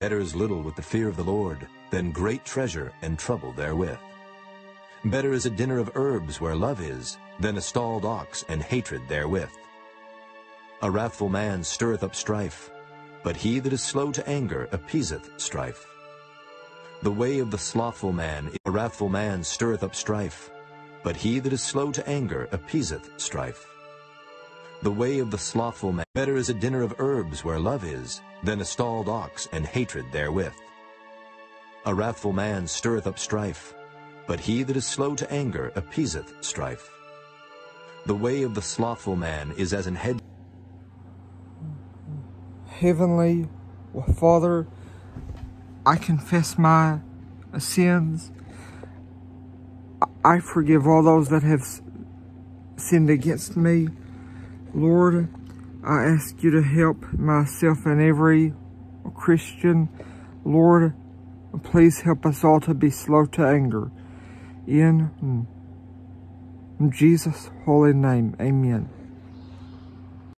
Better is little with the fear of the Lord than great treasure and trouble therewith. Better is a dinner of herbs where love is than a stalled ox and hatred therewith. A wrathful man stirreth up strife, but he that is slow to anger appeaseth strife. The way of the slothful man, a wrathful man stirreth up strife, but he that is slow to anger appeaseth strife. The way of the slothful man, better is a dinner of herbs where love is, than a stalled ox and hatred therewith. A wrathful man stirreth up strife, but he that is slow to anger appeaseth strife. The way of the slothful man is as an head. Heavenly Father, I confess my sins. I forgive all those that have sinned against me. Lord, I ask you to help myself and every Christian. Lord, please help us all to be slow to anger. In Jesus' holy name, amen.